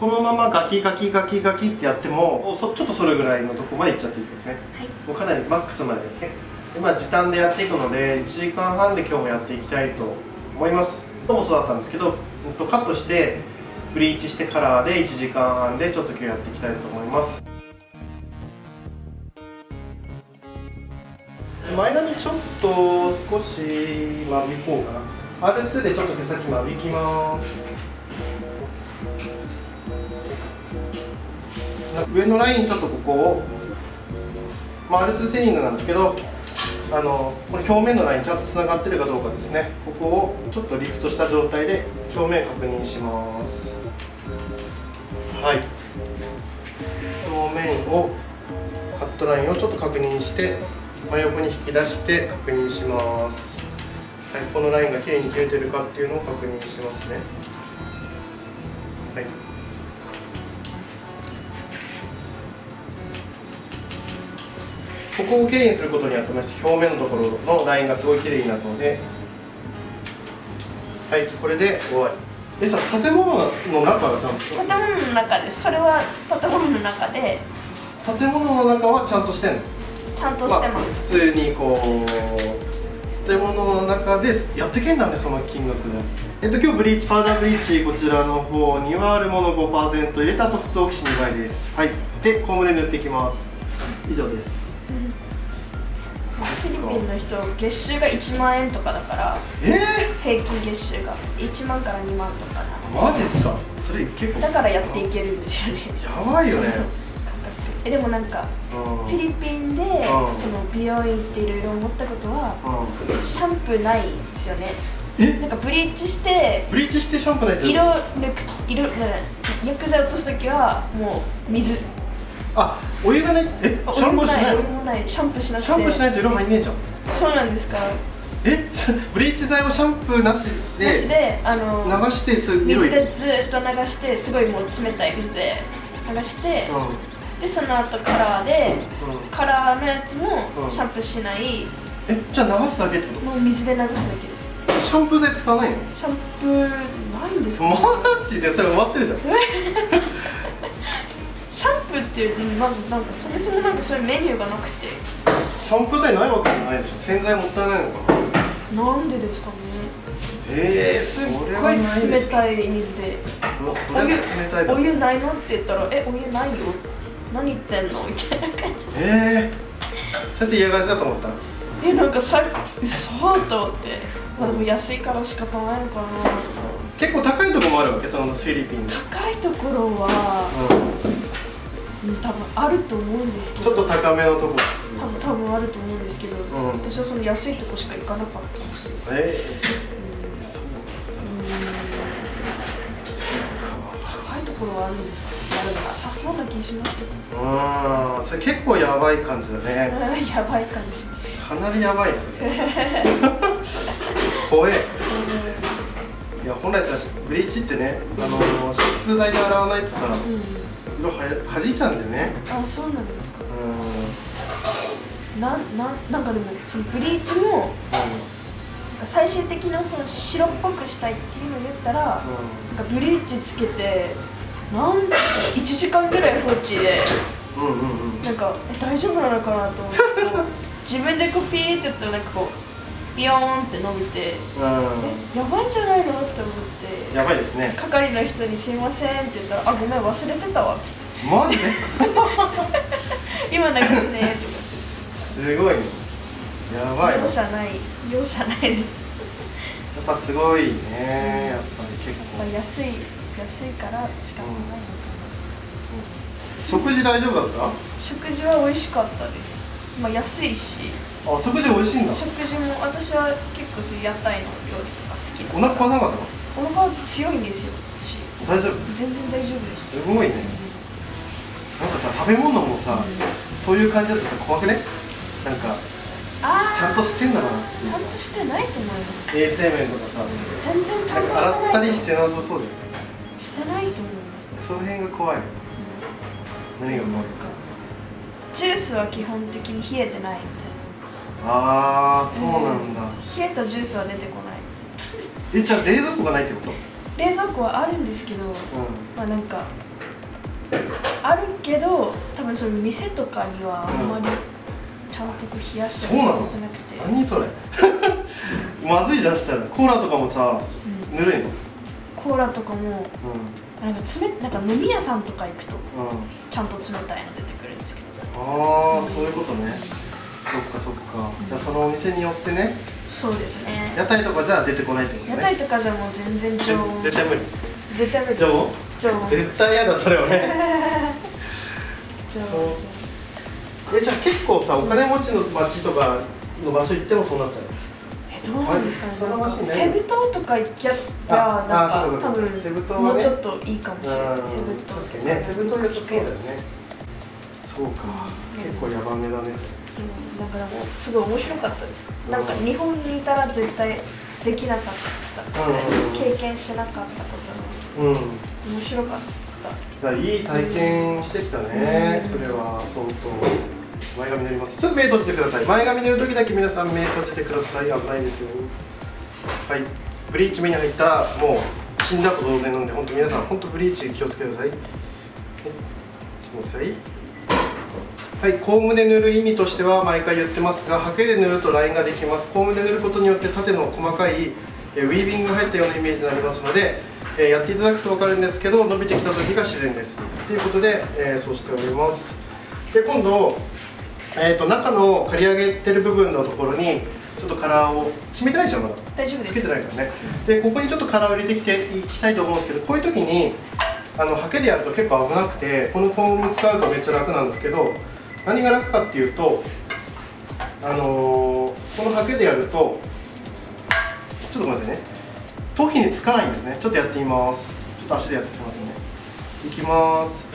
このままガキガキガキガキってやってもそちょっとそれぐらいのとこまでいっちゃっていいですね、はい、もうかなりマックスまでねで、まあ、時短でやっていくので1時間半で今日もやっていきたいと思います。今日もそうだったんですけどカットしてブリーチしてカラーで1時間半でちょっと今日やっていきたいと思います。前髪ちょっと少し間引こうかな。R2 でちょっと手先間引きます上のラインちょっとここを、まあ、R2 セリングなんですけどあのこれ表面のラインちゃんとつながってるかどうかですね。ここをちょっとリフトした状態で表面確認します。はい。表面をカットラインをちょっと確認して真横に引き出して確認します。はい。このラインがきれいに切れてるかっていうのを確認しますね。ここをきれいにすることによって表面のところのラインがすごいきれいになるのではいこれで終わり。えさ建物の中はちゃんと。建物の中です。それは建物の中で。建物の中はちゃんとしてんの？ちゃんとしてます、まあ、普通にこう建物の中でやってけんだねその金額で。えっと今日ブリーチパウダーブリーチこちらの方にはあるもの5%入れたと普通オキシ2倍です。はい。でコームで塗っていきます。以上ですフィリピンの人月収が1万円とかだからえー、平均月収が。1万から2万とかマジっすか？それ結構。だからやっていけるんですよね。やばいよね。えでもなんかフィリピンでその美容院っていろいろ思ったことはシャンプーないですよね。なんかブリーチしてブリーチしてシャンプーない色抜く色薬剤落とす時はもう水あお湯がないえシャンプーしない？お湯もない。シャンプーしなくて。シャンプーしないと色入んねえじゃん。そうなんですか。え ブリーチ剤をシャンプーなしでなしであの流してす水でずっと流してすごいもう冷たい。水で流して、うん、でその後カラーで、うん、カラーのやつもシャンプーしない、えじゃあ流すだけってこと？もう水で流すだけです。シャンプー剤使わないの？シャンプーないんですか？マジで？それ終わってるじゃん。シ ャンプーってまずなんかそもそもなんかそういうメニューがなくて。シャンプー剤ないわけじゃないでしょ。洗剤もったいないのか。ななんでですかね。えー、すっごい冷たい水で。お湯お湯ないのって言ったら「えお湯ないよ。何言ってんの?」みたいな感じええー、最初嫌がらせだと思った。えなんかさそうと思って。まあでも安いから仕方ないのかな。結構高いところもあるわけ？そのフィリピン高いところは、うん多分あると思うんですけど。ちょっと高めのとこ多分多分あると思うんですけど、うん、私はその安いとこしか行かなかったええー、そう高いところはあるんですかあるのなさそうな気しますけど。うん。それ結構やばい感じだね。やばい感じ。かなりやばいですね。怖え。い。や本来さブリーチってねあの湿布剤で洗わないとさ、うん色ははじいちゃうんだよね。あそうなんですか。うん。なななんかでもそのブリーチも、うん、最終的なその白っぽくしたいっていうのを言ったら、うん、なんかブリーチつけてなん1時間ぐらい放置で、うんうんうん、なんかえ大丈夫なのかなと思って自分でこうピーってやったらなんかこうビヨーンって伸びて、うん、やばいんじゃないの？って思って。やばいですね。係の人に「すいません」って言ったら「あごめん忘れてたわ」っつって。マジで？今流すねってすごいやばい容赦ない。容赦ないです。やっぱすごいね、やっぱり結構。やっぱ安い安いから仕方ないのかな、うん、食事大丈夫だった？食事は美味しかったですまあ安いし。あ食事美味しいんだ。食事も私は結構そういう屋台の料理とか好きだ。お腹はなかったお腹強いんですよ私。大丈夫？全然大丈夫ですすごいね、なんかさ食べ物もさ、うん、そういう感じだとさ怖くね？なんかあちゃんとしてんだなちゃんとしてないと思います。衛生面とかさ全然ちゃんと洗ったりしてなさそうじゃん。してないと思いますその辺が怖い、うん、何が怖いかジュースは基本的に冷えてないみたいな。ああそうなんだ、冷えたジュースは出てこない。えじゃあ冷蔵庫がないってこと？冷蔵庫はあるんですけど、うんまあなんかあるけど多分その店とかにはあんまりちゃんと冷やしてそうなのことなくて。何それ？まずいじゃんしたらコーラとかもさうん。ぬるいの？コーラとかもうなんか冷なんか飲み屋さんとか行くとんうん。ちゃんと冷たいの出てくるああそういうことね。そっかそっか。じゃあそのお店によってね。そうですね。屋台とかじゃ出てこないってことね。屋台とかじゃもう全然常温。絶対無理。絶対無理常温？絶対嫌だそれはね。常温。えじゃあ結構さお金持ちの町とかの場所行ってもそうなっちゃう？えどうなんですかね。セブ島とか行きゃったらあなんかか多そうかセブ島もうちょっといいかもしれない。うんセブ島。確かにね。セブ島良さそうだよねそうか。うん結構ヤバめだね。うん。だからもうすごい面白かったです。なんか日本にいたら絶対できなかったうん。経験しなかったことうん。の面白かった。いい体験してきたね、うん。それは相当。前髪塗ります。ちょっと目閉じてください。前髪塗る時だけ皆さん目閉じてください。危ないですよ。はい。ブリーチ目に入ったらもう死んだと同然なんで本当皆さん本当ブリーチ気をつけてください。はい。ちょっと待ってくださいはい、コームで塗る意味としては毎回言ってますがハケで塗るとラインができます。コームで塗ることによって縦の細かいえーウィービングが入ったようなイメージになりますので、えーやっていただくと分かるんですけど伸びてきた時が自然です。ということで、えーそうしております。で今度、えー、と中の刈り上げてる部分のところにちょっとカラーを締めてないでしょまだ。つけ大丈夫です。てないからね。でここにちょっとカラーを入れてきていきたいと思うんですけどこういう時にあのハケでやると結構危なくてこのコーム使うとめっちゃ楽なんですけど何が楽かっていうとあのーこのハケでやるとちょっとごめんなさいね。頭皮につかないんですね。ちょっとやってみます。ちょっと足でやってすみませんね。いきます。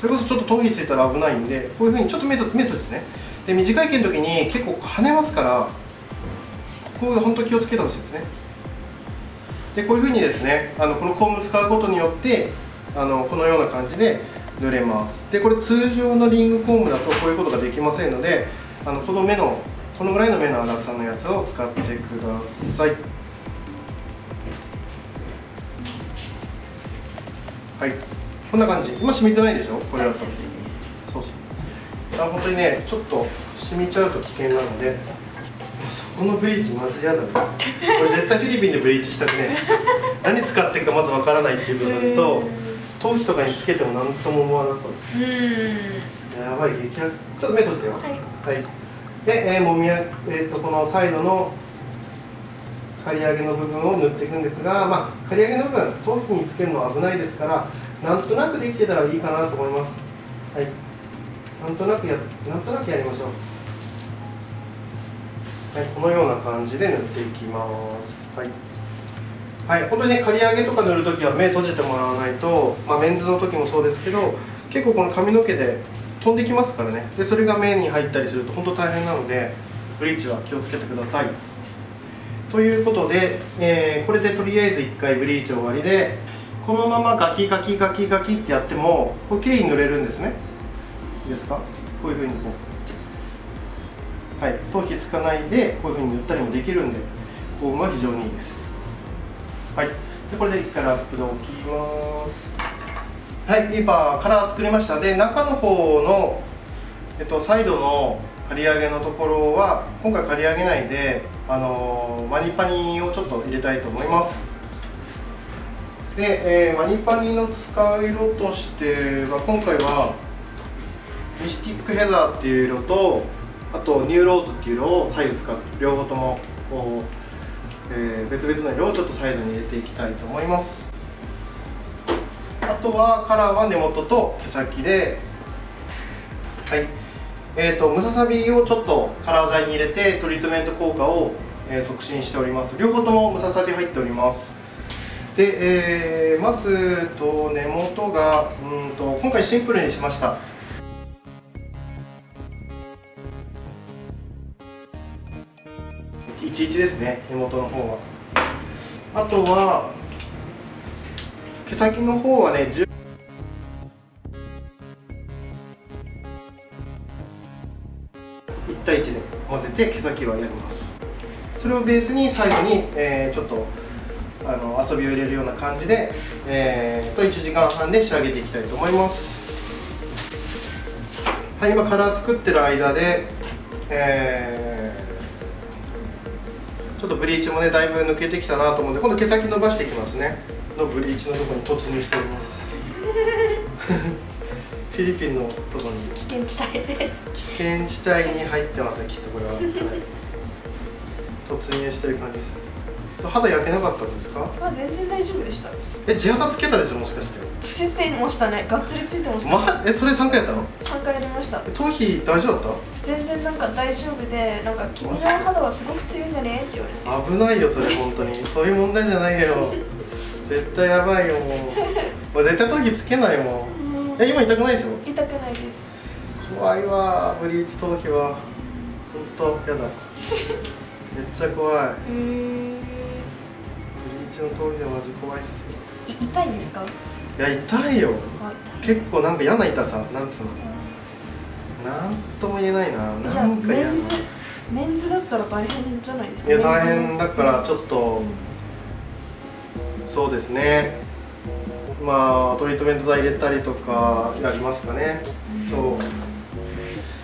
それこそちょっと頭皮ついたら危ないんでこういうふうにちょっと目と目とですね。で短い毛の時に結構跳ねますからここが本当気をつけてほしいですね。でこういうふうにですねあのこのコーム使うことによってあのこのような感じで塗れます。でこれ通常のリングコームだとこういうことができませんのであのこの目のこのぐらいの目の粗さのやつを使ってください。はい。こんな感じ。今染みてないでしょ？これだと。大丈夫です。そうそう。あ本当にねちょっと染みちゃうと危険なのでそこのブリーチまず嫌だねこれ絶対フィリピンでブリーチしたくね何使ってるかまずわからないっていう部分と頭皮とかにつけても何とも思わなそう。うーん。やばい激悪ちょっと目閉じてよ。はい。はい。で、えーもみあえー、とこのサイドの刈り上げの部分を塗っていくんですが、まあ、刈り上げの部分頭皮につけるのは危ないですからなんとなくできてたらいいかなと思います。はい。なんとなくやなんとなくやりましょう。はいこのような感じで塗っていきます。はいはい、本当にね刈り上げとか塗るときは目閉じてもらわないと、まあ、メンズの時もそうですけど結構この髪の毛で飛んできますからね。でそれが目に入ったりすると本当大変なのでブリーチは気をつけてください。ということで、えーこれでとりあえず1回ブリーチ終わりでこのままガキガキガキガキってやってもこれ綺麗に塗れるんですね。いいですか？こういうふうにこう。はい頭皮つかないでこういうふうに塗ったりもできるんでフォームは非常にいいです。はい、でこれで1回ラップで置きます。はい今カラー作りました。で中の方の、えっと、サイドの刈り上げのところは今回刈り上げないで、あのーマニパニをちょっと入れたいと思います。で、えーマニパニの使う色としては今回はミスティックヘザーっていう色とあとニューローズっていう色を左右使う。両方ともこうえー別々の色をちょっとサイドに入れていきたいと思います。あとはカラーは根元と毛先で。はい。えー、とムササビをちょっとカラー剤に入れてトリートメント効果を、えー促進しております。両方ともムササビ入っております。で、えーまずと根元がうんと今回シンプルにしました。11ですね根元の方は。あとは毛先の方はね10対1で混ぜて毛先はやります。それをベースに最後に、えーちょっとあの遊びを入れるような感じで、えー、と1時間半で仕上げていきたいと思います。はい今カラー作ってる間で、えー、ちょっとブリーチもねだいぶ抜けてきたなと思うんで今度毛先伸ばしていきますね。のブリーチのところに突入しております。フィリピンのところに。危険地帯。で危険地帯に入ってますねきっとこれは、はい、突入してる感じです肌焼けなかったんですか？あ全然大丈夫でした。え地肌つけたでしょ？もしかして。ついてましたね。がっつりついてました、ま、えそれ3回やったの？3回やりました。え頭皮大丈夫だっ全然なんか大丈夫でなんか君の肌はすごく強いんだねって言われて。た危ないよそれ本当に。そういう問題じゃないよ。絶対やばいよもう。俺絶対頭皮つけないもん。うん。え今痛くないでしょ？痛くないです。怖いわブリーチ頭皮は。本当やだ。めっちゃ怖い。へえブリーチの頭皮はマジ怖いっすよい痛いんですか？いや痛いよ。結構なんか嫌な痛さ。なんつうのなんとも言えないな。なんか嫌な。メンズメンズだったら大変じゃないですか？いや大変だからちょっとうんそうですね。まあトリートメント剤入れたりとかやりますかね。そう。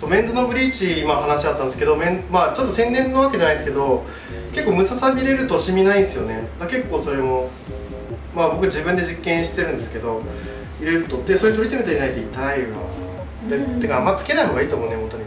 そうメンズのブリーチ今話あったんですけどメンまあちょっと宣伝のわけじゃないですけど結構ムササビれると染みないんですよね。結構それもまあ僕自分で実験してるんですけど入れるとでそういうトリートメント入れないと痛いわ。で、うん。てかあんまつけない方がいいと思うね元に